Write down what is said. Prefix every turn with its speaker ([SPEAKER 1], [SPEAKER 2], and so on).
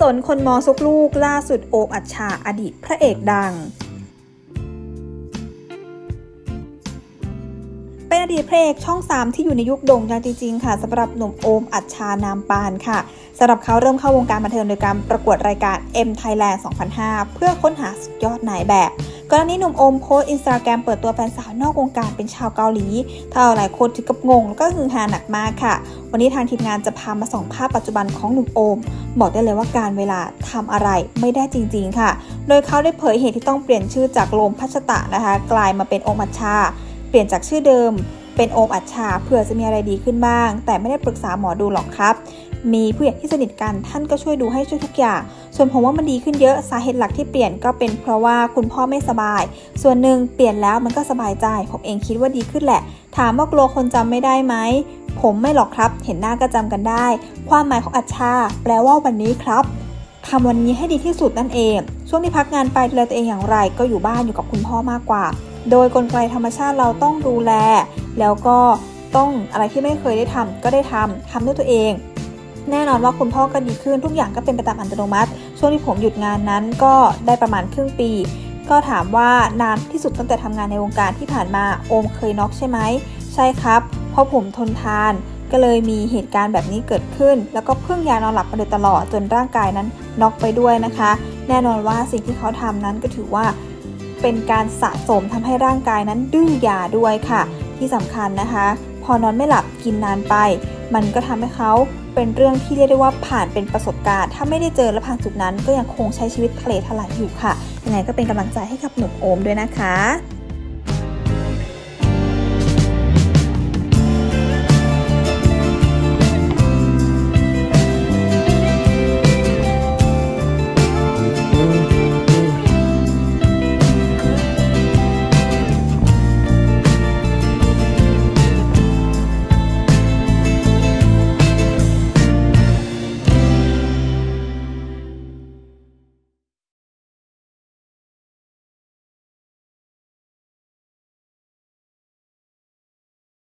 [SPEAKER 1] สนคนมองซุกลูกล่าสุดโอมอัชชาอดีตพระเอกดัง เป็นอดีตพระเอกช่อง 3 ที่อยู่ในยุคโด่งดังจริงๆค่ะสำหรับหนุ่มโอมอัชชานามปานค่ะสำหรับเขาเริ่มเข้าวงการบันเทิงโดยการประกวดรายการ M Thailand 2005 เพื่อค้นหาสุดยอดนายแบบก่อนหน้านี้หนุ่มโอม post Instagram เปิดตัวแฟนสาวนอกวงการเป็นชาวเกาหลีถ้าหลายคนถึงกับงงแล้วก็ฮือฮาหนักมากค่ะ วันนี้ทางทีมงานจะพามาส่องภาพปัจจุบันของหนุ่มโอม บอกได้เลยว่าการเวลาทำอะไรไม่ได้จริง ๆค่ะ โดยเขาได้เผยเหตุที่ต้องเปลี่ยนชื่อจากโลมพัชตะนะคะ กลายมาเป็นโอมัชชา เปลี่ยนจากชื่อเดิมเป็นโอมอัชชาเพื่อจะมีอะไรดีขึ้นบ้าง แต่ไม่ได้ปรึกษาหมอดูหรอกครับ มีผู้ใหญ่ที่สนิทกันท่านก็ช่วยดูให้ช่วยทุกอย่าง ส่วนผมว่ามันดีขึ้นเยอะสาเหตุหลักที่เปลี่ยนก็เป็นเพราะว่าคุณพ่อไม่สบาย ส่วนหนึ่งเปลี่ยนแล้วมันก็สบายใจ ผมเองคิดว่าดีขึ้นแหละ ถามว่ากลัวคนจำไม่ได้ไหมผมไม่หรอกครับ เห็นหน้าก็จำกันได้ ความหมายของอัชชาแปลว่าวันนี้ครับทำวันนี้ให้ดีที่สุดนั่นเอง ช่วงที่พักงานไปดูแลตัวเองอย่างไร ก็อยู่บ้านอยู่กับคุณพ่อมากกว่า โดยกลไกธรรมชาติเราต้องดูแล แล้วก็ต้องอะไรที่ไม่เคยได้ทำก็ได้ทำทำด้วยตัวเอง แน่นอนว่าคุณพ่อก็ดีขึ้นทุกอย่างก็เป็นไปตามอัตโนมัติ ช่วงที่ผมหยุดงานนั้นก็ได้ประมาณครึ่งปี ก็ถามว่านานที่สุดตั้งแต่ทำงานในวงการที่ผ่านมาโอมเคยน็อกใช่ไหมใช่ครับ เพราะผมทนทานก็เลยมีเหตุการณ์แบบนี้เกิดขึ้น แล้วก็พึ่งยานอนหลับมาโดยตลอดจนร่างกายนั้นน็อกไปด้วยนะคะ แน่นอนว่าสิ่งที่เขาทำนั้นก็ถือว่า เป็นการสะสมทำให้ร่างกายนั้นดื้อยาด้วยค่ะ ที่สำคัญนะคะ พอนอนไม่หลับกินนานไป มันก็ทำให้เขาเป็นเรื่องที่เรียกได้ว่าผ่านเป็นประสบการณ์ ถ้าไม่ได้เจอและผ่านจุดนั้น ก็ยังคงใช้ชีวิตทะเลทลายอยู่ค่ะยังไงก็เป็นกำลังใจให้กับหนุ่มโอมด้วยนะคะ